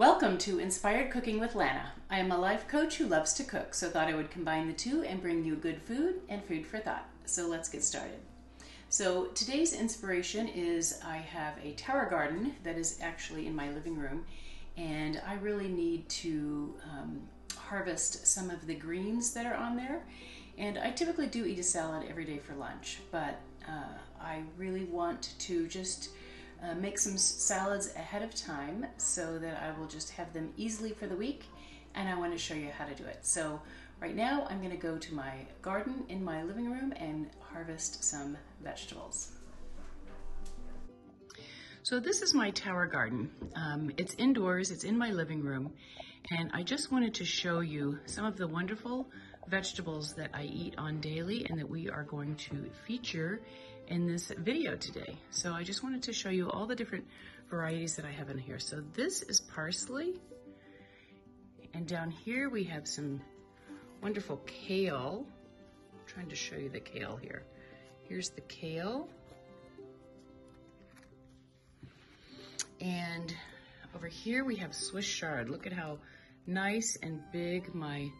Welcome to Inspired Cooking with Lana. I am a life coach who loves to cook, so thought I would combine the two and bring you good food and food for thought. So let's get started. So today's inspiration is I have a tower garden that is actually in my living room, and I really need to um, harvest some of the greens that are on there. And I typically do eat a salad every day for lunch, but uh, I really want to just uh, make some salads ahead of time so that I will just have them easily for the week and I want to show you how to do it. So right now I'm going to go to my garden in my living room and harvest some vegetables. So this is my tower garden. Um, it's indoors, it's in my living room, and I just wanted to show you some of the wonderful vegetables that I eat on daily and that we are going to feature in this video today. So I just wanted to show you all the different varieties that I have in here. So this is parsley. And down here we have some wonderful kale. I'm trying to show you the kale here. Here's the kale. And over here we have Swiss chard. Look at how nice and big my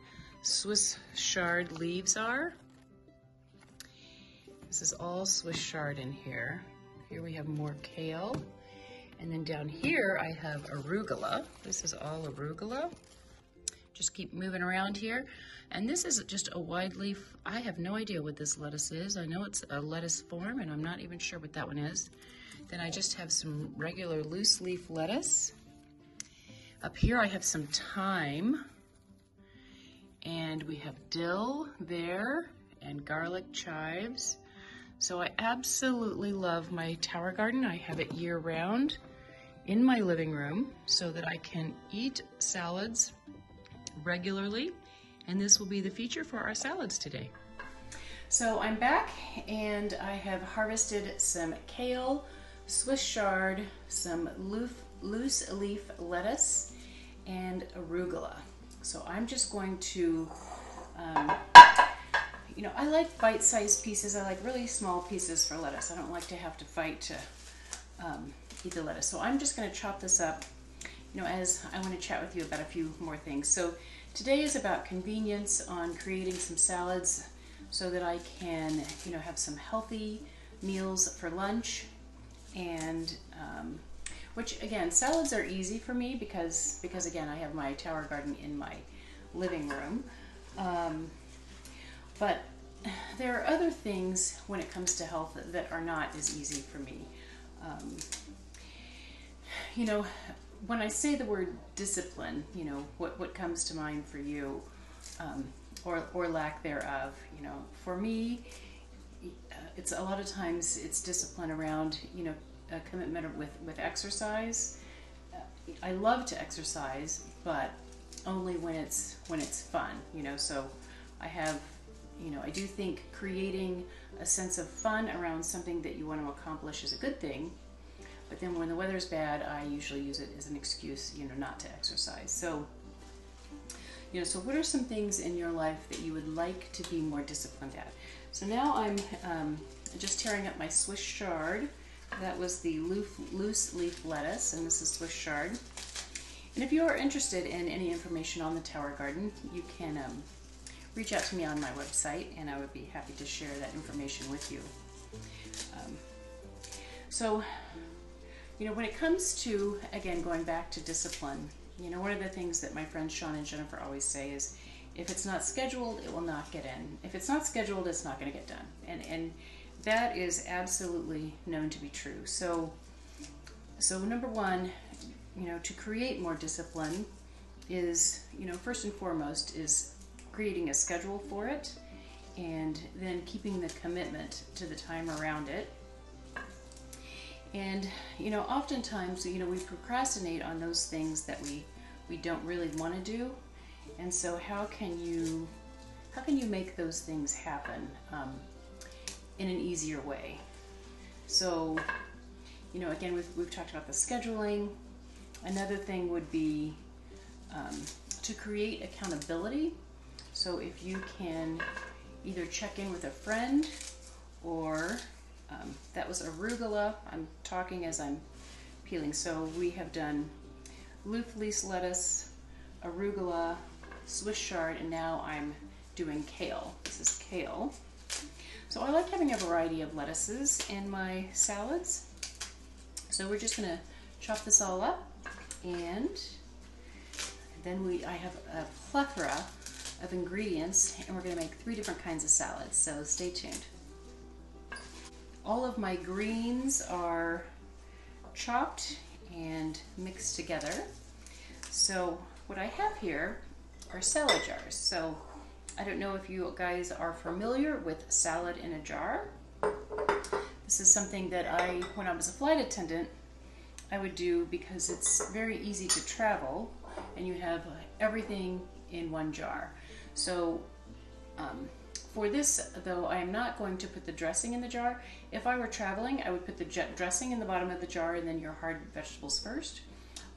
Swiss chard leaves are. This is all Swiss chard in here. Here we have more kale. And then down here I have arugula. This is all arugula. Just keep moving around here. And this is just a wide leaf. I have no idea what this lettuce is. I know it's a lettuce form and I'm not even sure what that one is. Then I just have some regular loose leaf lettuce. Up here I have some thyme. And we have dill there and garlic chives. So I absolutely love my tower garden. I have it year round in my living room so that I can eat salads regularly. And this will be the feature for our salads today. So I'm back and I have harvested some kale, Swiss chard, some loose leaf lettuce, and arugula. So I'm just going to um, you know, I like bite-sized pieces. I like really small pieces for lettuce. I don't like to have to fight to um, eat the lettuce. So I'm just going to chop this up, you know, as I want to chat with you about a few more things. So today is about convenience on creating some salads so that I can, you know, have some healthy meals for lunch and um, which again salads are easy for me because because again I have my tower garden in my living room um, but there are other things when it comes to health that are not as easy for me. Um, you know, when I say the word discipline, you know, what, what comes to mind for you, um, or, or lack thereof, you know, for me, uh, it's a lot of times it's discipline around, you know, a commitment with, with exercise. Uh, I love to exercise, but only when it's, when it's fun, you know, so I have you know, I do think creating a sense of fun around something that you want to accomplish is a good thing. But then when the weather's bad, I usually use it as an excuse, you know, not to exercise. So, you know, so what are some things in your life that you would like to be more disciplined at? So now I'm um, just tearing up my Swiss chard. That was the loose leaf lettuce, and this is Swiss chard. And if you are interested in any information on the Tower Garden, you can um, reach out to me on my website and I would be happy to share that information with you. Um, so, you know, when it comes to, again, going back to discipline, you know, one of the things that my friends Sean and Jennifer always say is, if it's not scheduled, it will not get in. If it's not scheduled, it's not going to get done. And, and that is absolutely known to be true. So, so number one, you know, to create more discipline is, you know, first and foremost is creating a schedule for it and then keeping the commitment to the time around it. And, you know, oftentimes, you know, we procrastinate on those things that we, we don't really want to do. And so how can you, how can you make those things happen um, in an easier way? So, you know, again, we've, we've talked about the scheduling. Another thing would be um, to create accountability so if you can either check in with a friend or um, that was arugula. I'm talking as I'm peeling. So we have done leaf lettuce, arugula, Swiss chard, and now I'm doing kale. This is kale. So I like having a variety of lettuces in my salads. So we're just gonna chop this all up and then we I have a plethora of ingredients and we're gonna make three different kinds of salads, so stay tuned. All of my greens are chopped and mixed together. So what I have here are salad jars. So I don't know if you guys are familiar with salad in a jar. This is something that I, when I was a flight attendant, I would do because it's very easy to travel and you have everything in one jar. So um, for this, though, I am not going to put the dressing in the jar. If I were traveling, I would put the dressing in the bottom of the jar and then your hard vegetables first.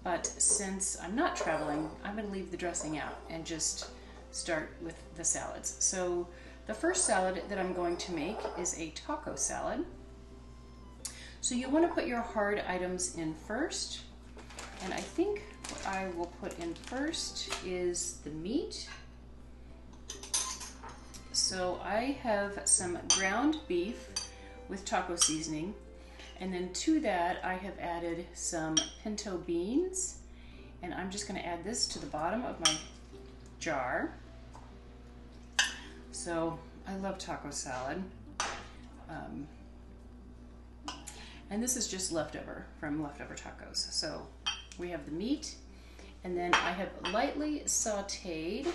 But since I'm not traveling, I'm going to leave the dressing out and just start with the salads. So the first salad that I'm going to make is a taco salad. So you want to put your hard items in first. And I think what I will put in first is the meat. So I have some ground beef with taco seasoning. And then to that, I have added some pinto beans. And I'm just gonna add this to the bottom of my jar. So I love taco salad. Um, and this is just leftover from leftover tacos. So we have the meat, and then I have lightly sauteed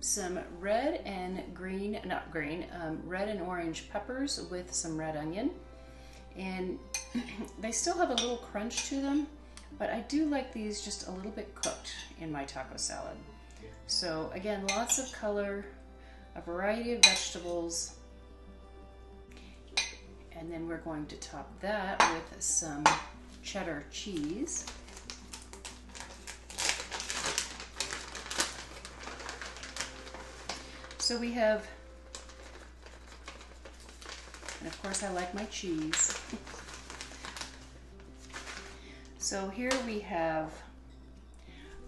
some red and green, not green, um, red and orange peppers with some red onion. And they still have a little crunch to them, but I do like these just a little bit cooked in my taco salad. So again, lots of color, a variety of vegetables, and then we're going to top that with some cheddar cheese. So we have, and of course I like my cheese. so here we have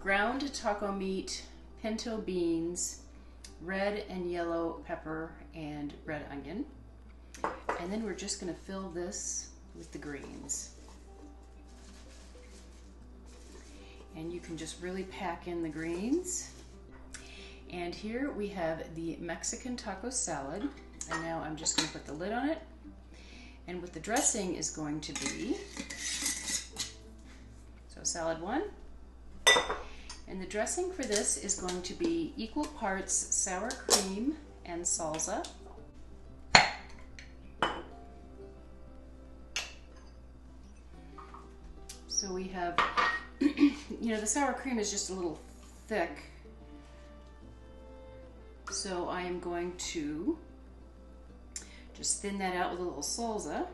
ground taco meat, pinto beans, red and yellow pepper, and red onion. And then we're just gonna fill this with the greens. And you can just really pack in the greens. And here we have the Mexican taco salad. And now I'm just gonna put the lid on it. And what the dressing is going to be, so salad one. And the dressing for this is going to be equal parts sour cream and salsa. So we have, you know, the sour cream is just a little thick so I am going to just thin that out with a little salsa.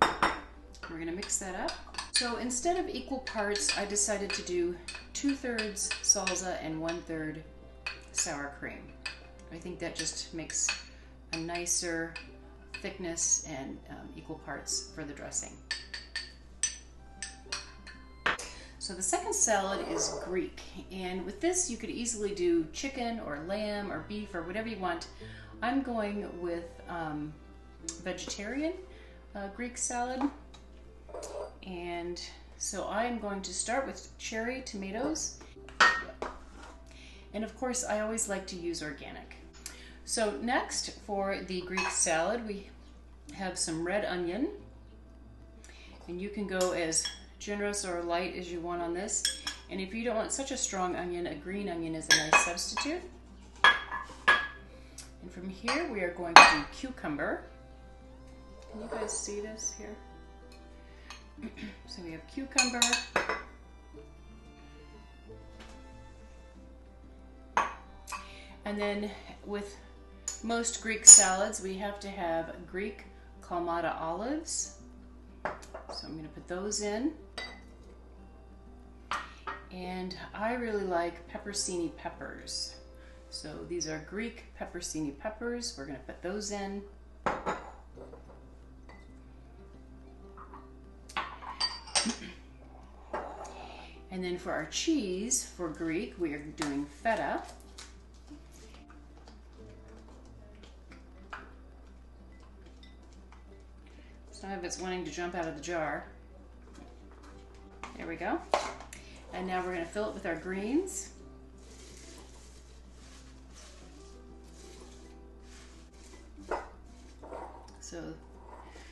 We're gonna mix that up. So instead of equal parts, I decided to do two thirds salsa and one third sour cream. I think that just makes a nicer thickness and um, equal parts for the dressing. So the second salad is Greek, and with this you could easily do chicken or lamb or beef or whatever you want. I'm going with um, vegetarian uh, Greek salad, and so I'm going to start with cherry tomatoes, and of course I always like to use organic. So next for the Greek salad we have some red onion, and you can go as generous or light as you want on this. And if you don't want such a strong onion, a green onion is a nice substitute. And from here, we are going to do cucumber. Can you guys see this here? so we have cucumber. And then with most Greek salads, we have to have Greek Kalamata olives. So I'm going to put those in. And I really like pepperoncini peppers. So these are Greek pepperoncini peppers. We're going to put those in. And then for our cheese, for Greek, we are doing feta. Some of it's wanting to jump out of the jar. There we go. And now we're going to fill it with our greens. So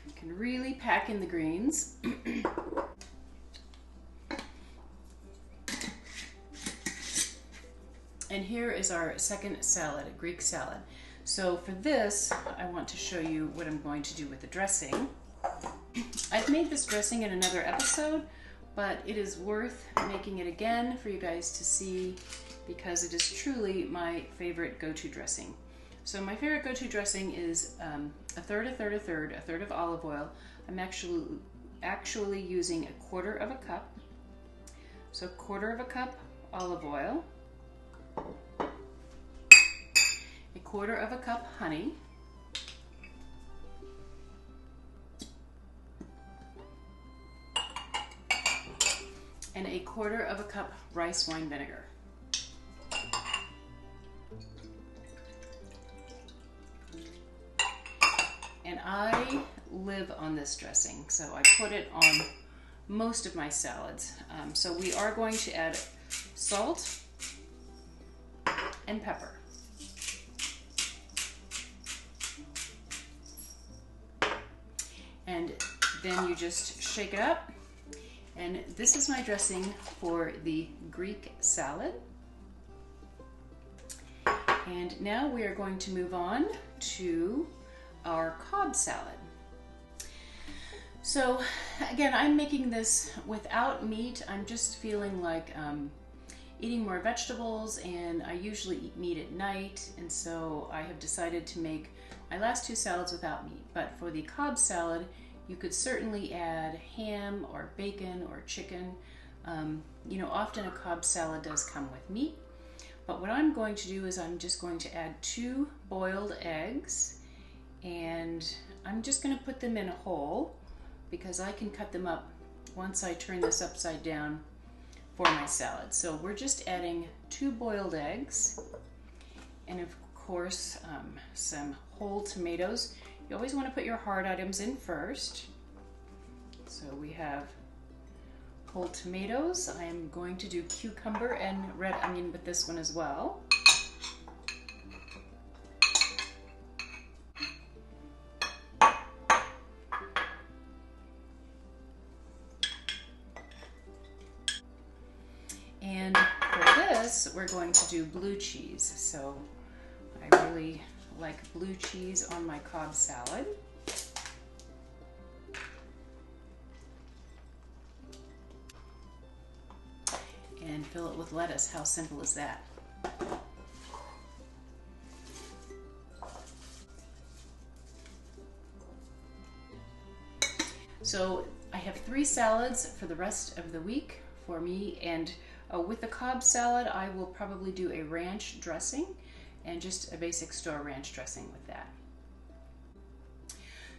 you can really pack in the greens. and here is our second salad, a Greek salad. So for this, I want to show you what I'm going to do with the dressing. I've made this dressing in another episode, but it is worth making it again for you guys to see because it is truly my favorite go-to dressing. So my favorite go-to dressing is um, a third, a third, a third, a third of olive oil. I'm actually actually using a quarter of a cup. So a quarter of a cup olive oil, a quarter of a cup honey, and a quarter of a cup rice wine vinegar. And I live on this dressing, so I put it on most of my salads. Um, so we are going to add salt and pepper. And then you just shake it up and this is my dressing for the Greek salad. And now we are going to move on to our Cobb salad. So again, I'm making this without meat. I'm just feeling like um, eating more vegetables and I usually eat meat at night. And so I have decided to make my last two salads without meat. But for the Cobb salad, you could certainly add ham or bacon or chicken. Um, you know, often a Cobb salad does come with meat. But what I'm going to do is I'm just going to add two boiled eggs and I'm just going to put them in a hole because I can cut them up once I turn this upside down for my salad. So we're just adding two boiled eggs and of course um, some whole tomatoes. You always want to put your hard items in first. So we have whole tomatoes. I am going to do cucumber and red onion with this one as well. We're going to do blue cheese. So I really like blue cheese on my Cobb salad. And fill it with lettuce. How simple is that? So I have three salads for the rest of the week for me and uh, with the Cobb salad I will probably do a ranch dressing and just a basic store ranch dressing with that.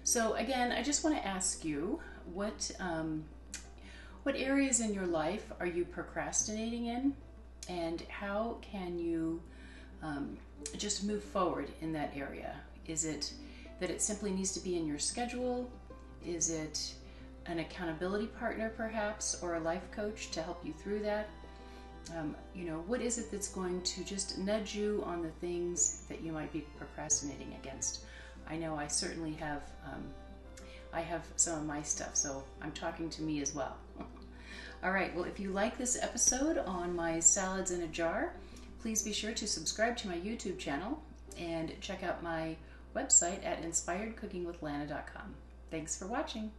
So again, I just want to ask you what um, what areas in your life are you procrastinating in, and how can you um, just move forward in that area? Is it that it simply needs to be in your schedule? Is it an accountability partner, perhaps, or a life coach to help you through that? Um, you know, what is it that's going to just nudge you on the things that you might be procrastinating against? I know I certainly have, um, I have some of my stuff, so I'm talking to me as well. All right, well, if you like this episode on my salads in a jar, please be sure to subscribe to my YouTube channel and check out my website at inspiredcookingwithlana.com. Thanks for watching.